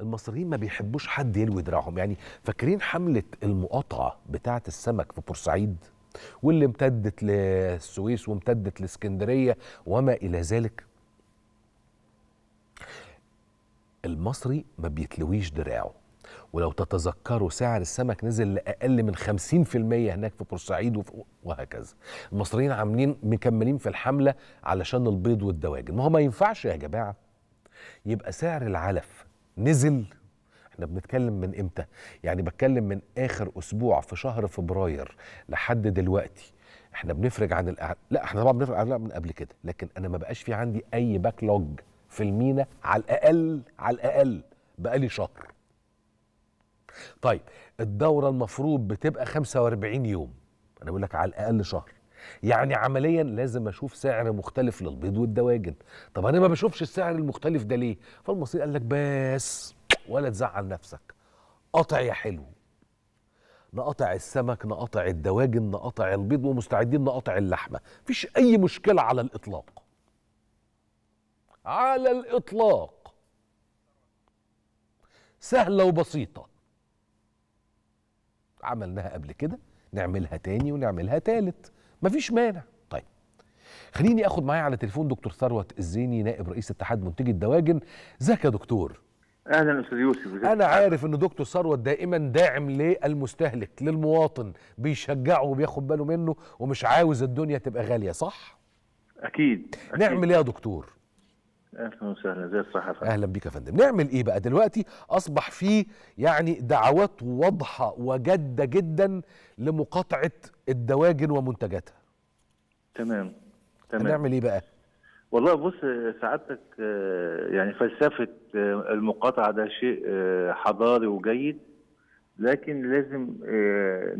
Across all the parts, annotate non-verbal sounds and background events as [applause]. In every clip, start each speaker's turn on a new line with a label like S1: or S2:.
S1: المصريين ما بيحبوش حد يلوي دراعهم. يعني فاكرين حملة المقاطعة بتاعة السمك في بورسعيد؟ واللي امتدت للسويس وامتدت لاسكندرية وما إلى ذلك؟ المصري ما بيتلويش دراعه. ولو تتذكروا سعر السمك نزل لأقل من 50% هناك في بورسعيد وهكذا. المصريين عاملين مكملين في الحملة علشان البيض والدواجن. ما هو ما ينفعش يا جماعة. يبقى سعر العلف نزل. إحنا بنتكلم من إمتى؟ يعني بتكلم من آخر أسبوع في شهر فبراير لحد دلوقتي. إحنا بنفرج عن الأع... لا إحنا طبعا بنفرج عن من قبل كده لكن أنا ما بقاش في عندي أي باكلوج في المينا على الأقل على الأقل بقالي شهر. طيب الدورة المفروض بتبقى 45 يوم. أنا بقول لك على الأقل شهر. يعني عمليا لازم أشوف سعر مختلف للبيض والدواجن. طب أنا ما بشوفش السعر المختلف ده ليه؟ فالمصري قال لك بس ولا تزعل نفسك. قطع يا حلو. نقطع السمك نقطع الدواجن نقطع البيض ومستعدين نقطع اللحمة. مفيش أي مشكلة على الإطلاق. على الإطلاق. سهلة وبسيطة. عملناها قبل كده نعملها تاني ونعملها تالت. مفيش مانع. طيب خليني آخد معايا على تليفون دكتور ثروت الزيني نائب رئيس اتحاد منتجي الدواجن. ازيك يا دكتور؟
S2: أهلا أستاذ يوسف؟
S1: أنا عارف إن دكتور ثروت دائما داعم للمستهلك للمواطن بيشجعه وبياخد باله منه ومش عاوز الدنيا تبقى غالية صح؟
S2: أكيد أكيد.
S1: نعمل إيه يا دكتور؟
S2: أهلا وسهلا زي الصحة يا فندم.
S1: أهلا بيك يا فندم نعمل إيه بقى دلوقتي أصبح في يعني دعوات واضحة وجادة جدا لمقاطعة الدواجن ومنتجاتها
S2: تمام تمام
S1: هنعمل إيه بقى
S2: والله بص سعادتك آه، يعني فلسفة آه، المقاطعة ده شيء آه، حضاري وجيد لكن لازم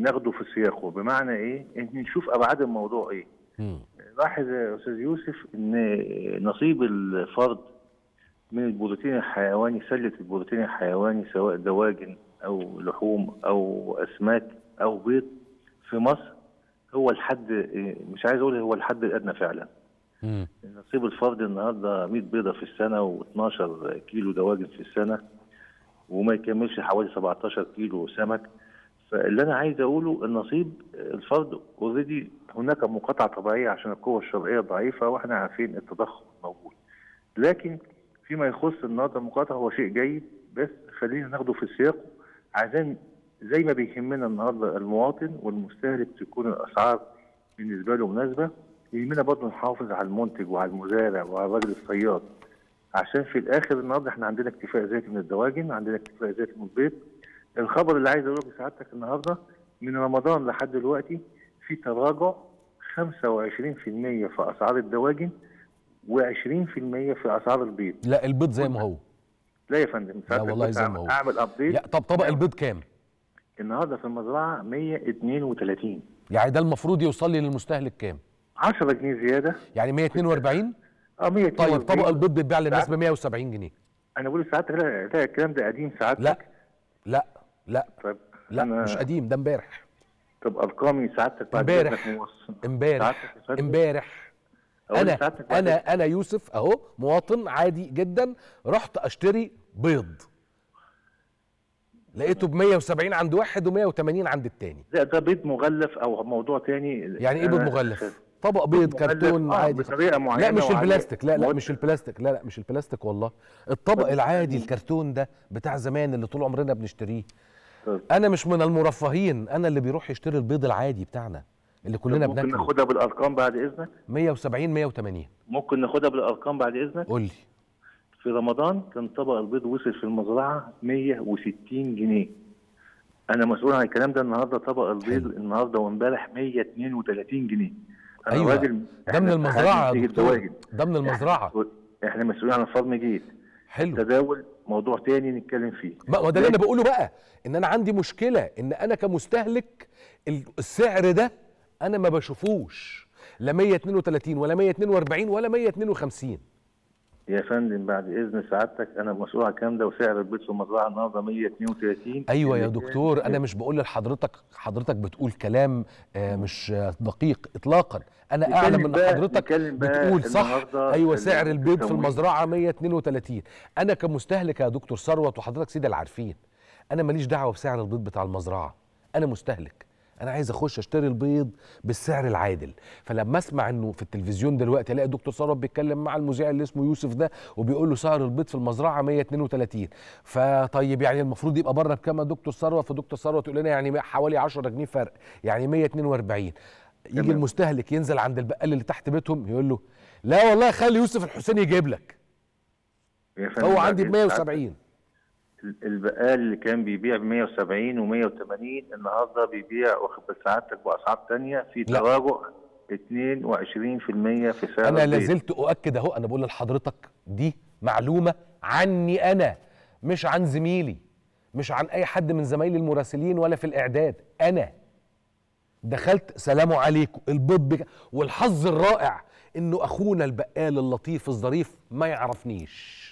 S2: ناخده في سياقه بمعنى إيه؟ إن نشوف أبعاد الموضوع إيه؟
S1: مم.
S2: لاحظ يا أستاذ يوسف إن نصيب الفرد من البروتين الحيواني سلة البروتين الحيواني سواء دواجن أو لحوم أو أسماك أو بيض في مصر هو الحد مش عايز أقول هو الحد الأدنى فعلا
S1: مم.
S2: نصيب الفرد النهارده 100 بيضة في السنة و12 كيلو دواجن في السنة وما يكملش حوالي 17 كيلو سمك فاللي أنا عايز أقوله النصيب الفرد اوريدي هناك مقاطعة طبيعية عشان القوة الشرعية ضعيفة وإحنا عارفين التضخم موجود. لكن فيما يخص النهارده المقاطعة هو شيء جيد بس خلينا ناخده في سياقه. عشان زي ما بيهمنا النهارده المواطن والمستهلك تكون الأسعار بالنسبة له مناسبة يهمنا برضه نحافظ على المنتج وعلى المزارع وعلى الراجل الصياد. عشان في الآخر النهارده إحنا عندنا اكتفاء ذاتي من الدواجن عندنا اكتفاء ذاتي من البيض الخبر اللي عايز أقوله لسعادتك النهارده من رمضان لحد دلوقتي في تراجع 25% في أسعار الدواجن و20% في أسعار البيض.
S1: لا البيض زي ما هو.
S2: لا يا فندم سعادتك
S1: والله زي ما هو.
S2: اعمل ابديت
S1: لا طب طبق البيض كام؟
S2: النهارده في المزرعة 132
S1: يعني ده المفروض يوصل لي للمستهلك كام؟
S2: 10 جنيه زيادة.
S1: يعني 142
S2: آه 142
S1: طيب طبق البيض بيتباع للناس ب
S2: ساعات.
S1: 170 جنيه.
S2: أنا بقول لسعادتك لا لا الكلام ده قديم سعادتك
S1: لا. لا. لا.
S2: طيب
S1: لا مش قديم ده امبارح.
S2: طب أرقامي سعادتك بعد
S1: امبارح. امبارح. امبارح.
S2: أنا
S1: أنا أنا يوسف أهو مواطن عادي جدا رحت أشتري بيض. لقيته ب 170 عند واحد و180 عند التاني.
S2: لا ده بيض مغلف أو موضوع تاني؟
S1: يعني إيه بيض
S2: أنا-
S1: مغلف؟ طبق بيض كرتون
S2: آه،
S1: عادي.
S2: بطريقة معينة
S1: لا مش البلاستيك لا لا. مش البلاستيك لا لا مش البلاستيك والله. الطبق العادي الكرتون ده بتاع زمان اللي طول عمرنا بنشتريه. أنا مش من المرفهين أنا اللي بيروح يشتري البيض العادي بتاعنا اللي كلنا
S2: ممكن
S1: بناكله.
S2: ناخدها بالأرقام بعد إذنك؟
S1: 170 180
S2: ممكن ناخدها بالأرقام بعد إذنك؟
S1: قول لي.
S2: في رمضان كان طبق البيض وصل في المزرعة 160 جنيه. أنا مسؤول عن الكلام ده النهارده طبق البيض. النهارده وامبارح 132 جنيه. أنا
S1: أيوه.
S2: راجل-
S1: ده من
S2: المزرعة.
S1: ده من المزرعة.
S2: إحنا- إحنا مسؤولين عن الفارم جيت.
S1: حلو.
S2: تداول موضوع تاني نتكلم فيه.
S1: ما ده اللي أنا بقوله بقى إن أنا عندي مشكلة إن أنا كمستهلك ال- السعر ده أنا ما بشوفوش. لا 132 ولا 142 ولا 152
S2: يا فندم بعد إذن سعادتك أنا مسؤول عن الكلام ده وسعر البيض في المزرعه النهارده 132
S1: أيوه يا
S2: كان-
S1: دكتور أنا مش بقول لحضرتك حضرتك بتقول كلام آه، مش دقيق اطلاقا. أنا أعلم
S2: إن
S1: حضرتك بتقول صح.
S2: أيوه
S1: سعر البيض في. المزرعة 132 أنا كمستهلك يا دكتور ثروت وحضرتك سيدي العارفين أنا ماليش دعوة بسعر البيض بتاع المزرعة. أنا مستهلك. أنا عايز اخش اشتري البيض بالسعر العادل. فلما اسمع انه في التلفزيون دلوقتي الاقي دكتور ثروت بيتكلم مع المذيع اللي اسمه يوسف ده وبيقول له سعر البيض في المزرعة 132 فطيب يعني المفروض يبقى بره بكام يا دكتور ثروت فدكتور ثروت يقول لنا يعني حوالي 10 جنيه فرق يعني 142 يجي. المستهلك ينزل عند البقال اللي تحت بيتهم يقول له لا والله خلي يوسف الحسين يجيب لك. هو عندي ب
S2: إذن سعادتك،
S1: 170
S2: البقال اللي كان بيبيع ب 170 و180 النهارده بيبيع واخد سعادتك بأسعار ثانية في. تراجع 22% في سعر أنا.
S1: لازلت أؤكد أهو أنا بقول لحضرتك دي معلومة عني أنا مش عن زميلي مش عن أي حد من زمايلي المراسلين ولا في الإعداد أنا دخلت سلام عليكم البيض والحظ الرائع إنه أخونا البقال اللطيف الظريف ما يعرفنيش.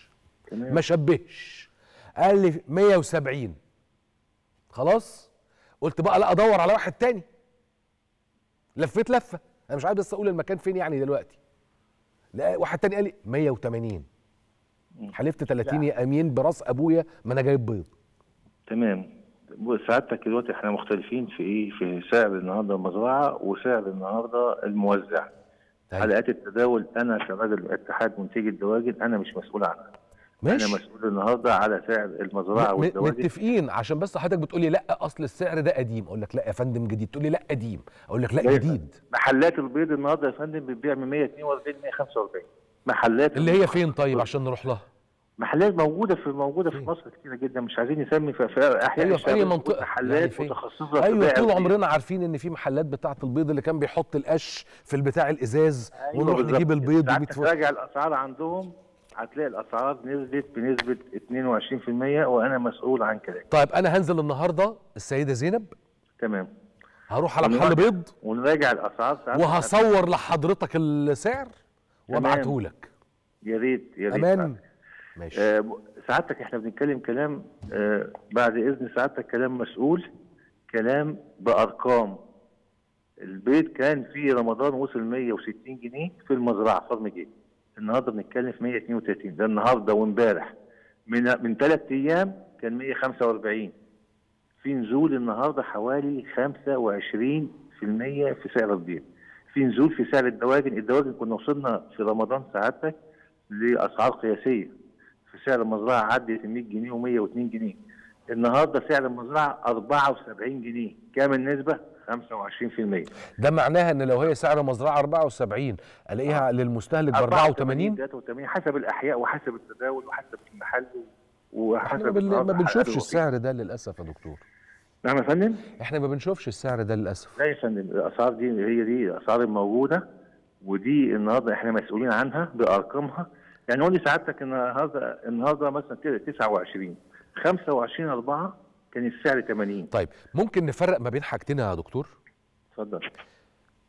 S1: ما شبهش قال لي 170 خلاص؟ قلت بقى لا أدور على واحد تاني. لفيت لفة. أنا مش عارف بس أقول المكان فين يعني دلوقتي. لا واحد تاني قال لي 180 حلفت 30 يا أمين براس أبويا ما أنا جايب بيض.
S2: تمام. سعادتك دلوقتي إحنا مختلفين في إيه؟ في سعر النهارده المزرعة وسعر النهارده الموزع.
S1: طيب.
S2: حلقات التداول أنا كراجل اتحاد منتجي الدواجن أنا مش مسؤول عنها. أنا
S1: ماشي.
S2: مسؤول النهارده على سعر
S1: المزرعة
S2: والدواجن
S1: متفقين. عشان بس حضرتك بتقولي لا أصل السعر ده قديم. أقول لك لا يا فندم جديد. تقول لي لا قديم. أقول لك لا جديد.
S2: محلات البيض النهارده يا فندم بتبيع من 142 145 محلات
S1: اللي هي فين طيب عشان نروح لها؟
S2: محلات موجودة في موجودة في؟ مصر كتيرة جدا. مش عايزين نسمي في, في أحياء
S1: أيوه في
S2: أي
S1: منطقة.
S2: محلات
S1: يعني؟
S2: متخصصة في أيوه
S1: طول. عمرنا عارفين إن في محلات بتاعة البيض اللي كان بيحط القش في البتاع الإزاز
S2: أيوة
S1: ونروح. نجيب البيض
S2: تراجع الأسعار عندهم هتلاقي الأسعار نزلت بنسبة 22% وأنا مسؤول عن كده
S1: طيب أنا هنزل النهارده السيدة زينب.
S2: تمام.
S1: هروح على محل بيض.
S2: ونراجع الأسعار
S1: وهصور لحضرتك السعر. وابعته لك.
S2: يا ريت يا ريت.
S1: أمان. ماشي.
S2: آه، سعادتك إحنا بنتكلم كلام آه، بعد إذن سعادتك كلام مسؤول كلام بأرقام. البيت كان في رمضان وصل 160 جنيه في المزرعة فارم جيت النهارده بنتكلم في 132 ده النهارده وامبارح. من من ثلاث أيام كان 145 في نزول النهارده حوالي 25% في سعر البيض في نزول في سعر الدواجن. الدواجن كنا وصلنا في رمضان سعادتك لأسعار قياسية. في سعر المزرعة عدت ال 100 جنيه و102 جنيه. النهارده سعر المزرعة 74 جنيه كام النسبة 25%
S1: ده معناها إن لو هي سعر مزرعة 74 ألاقيها للمستهلك ب 84
S2: 83 حسب الأحياء وحسب التداول وحسب المحل وحسب
S1: إحنا ما بنشوفش. السعر ده للأسف يا دكتور.
S2: نعم يا فندم؟
S1: إحنا ما بنشوفش السعر ده للأسف.
S2: لا يا فندم الأسعار دي هي دي الأسعار الموجودة ودي النهارده إحنا مسؤولين عنها بأرقامها. يعني قول لي سعادتك النهارده النهارده مثلا كده 29 25 4 كان السعر 80
S1: طيب ممكن نفرق ما بين حاجتين يا دكتور؟
S2: اتفضل.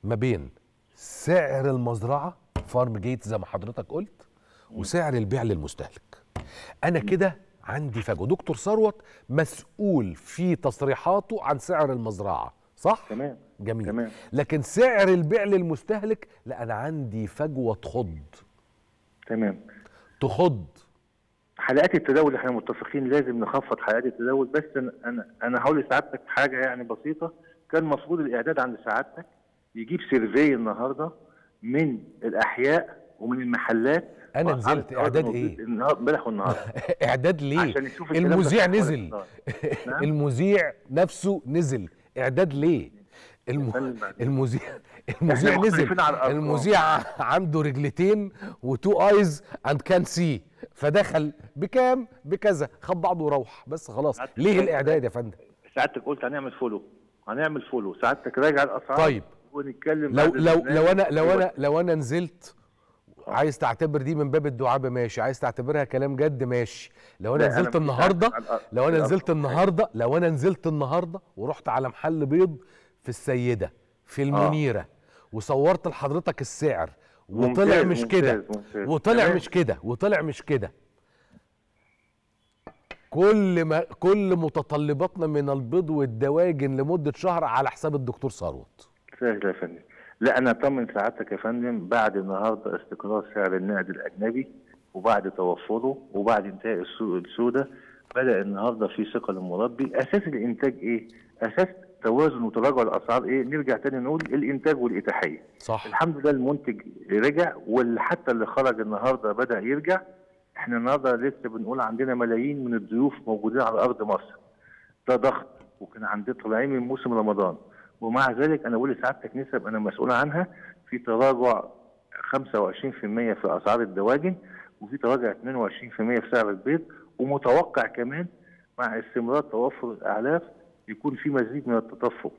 S1: ما بين سعر المزرعة فارم جيت زي ما حضرتك قلت وسعر البيع للمستهلك. أنا كده عندي فجوة. دكتور ثروت مسؤول في تصريحاته عن سعر المزرعة صح؟
S2: تمام
S1: جميل.
S2: تمام.
S1: لكن سعر البيع للمستهلك لا أنا عندي فجوة تخض.
S2: تمام.
S1: تخض.
S2: حلقات التداول إحنا متفقين لازم نخفض حلقات التداول بس أنا أنا, هقول لسعادتك حاجة يعني بسيطة. كان المفروض الإعداد عند سعادتك يجيب survey النهارده من الأحياء ومن المحلات. وعلى
S1: نزلت إيه؟
S2: النهارده امبارح والنهارده [laughs]
S1: إعداد ليه؟
S2: عشان ده
S1: المذيع نزل.
S2: نعم؟ [laughs]
S1: المذيع نفسه نزل. إعداد ليه؟ الم... المذيع [laughs] المذيع نزل. المذيع عنده رجلتين و two eyes and can see فدخل بكام؟ بكذا. خد بعضه وروح. بس خلاص. ليه الإعداد يا فندم؟
S2: سعادتك قلت هنعمل follow هنعمل follow سعادتك راجع الأسعار
S1: طيب.
S2: ونتكلم
S1: لو لو. لو أنا لو أنا لو أنا نزلت عايز تعتبر دي من باب الدعابة ماشي. عايز تعتبرها كلام جد ماشي. لو
S2: أنا
S1: نزلت النهارده لو
S2: أنا.
S1: نزلت النهارده لو أنا نزلت النهارده ورحت على محل بيض في السيدة في المنيرة وصورت لحضرتك السعر وطلع
S2: ممتاز،
S1: مش كده. وطلع. مش كده وطلع مش كده كل ما كل متطلباتنا من البيض والدواجن لمدة شهر على حساب الدكتور ثروت
S2: سهل يا فندم لا أنا أطمن سعادتك يا فندم بعد النهارده استقرار سعر النقد الأجنبي وبعد توفره وبعد انتهاء السوق السوداء بدأ النهارده في ثقه للمربي أساس الإنتاج إيه؟ أساس توازن وتراجع الأسعار إيه؟ نرجع تاني نقول الإنتاج والإتاحية.
S1: صح
S2: الحمد لله المنتج رجع وحتى اللي خرج النهارده بدأ يرجع إحنا النهارده لسه بنقول عندنا ملايين من الضيوف موجودين على أرض مصر ده ضغط وكان عندنا طالعين من موسم رمضان ومع ذلك أنا بقول لسعادتك نسب أنا مسؤول عنها في تراجع 25% في أسعار الدواجن وفي تراجع 22% في سعر البيض ومتوقع كمان مع استمرار توفر الأعلاف يكون في مزيد من التدفق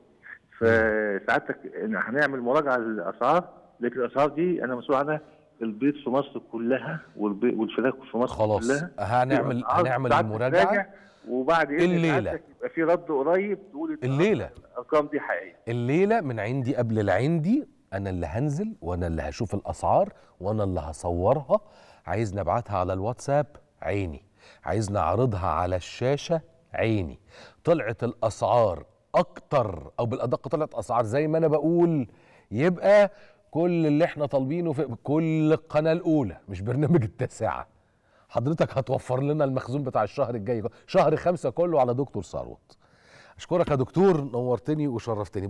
S2: فسعادتك هنعمل مراجعة للأسعار لكن الأسعار دي أنا مسؤول عنها البيض في مصر كلها والفراخ في مصر
S1: خلاص
S2: كلها.
S1: هنعمل هنعمل المراجعة
S2: راجع وبعد
S1: الليلة.
S2: سعادتك يبقى في رد قريب تقول
S1: الليلة.
S2: الأرقام دي حقيقية.
S1: الليلة من عندي قبل العندي أنا اللي هنزل وأنا اللي هشوف الأسعار وأنا اللي هصورها. عايز نبعتها على الواتساب؟ عيني. عايز نعرضها على الشاشة؟ عيني. طلعت الأسعار أكتر أو بالأدق طلعت أسعار زي ما أنا بقول. يبقى كل اللي إحنا طالبينه في كل القناة الأولى مش برنامج التاسعة. حضرتك هتوفر لنا المخزون بتاع الشهر الجاي. شهر خمسة كله على دكتور ثروت أشكرك يا دكتور نورتني وشرفتني.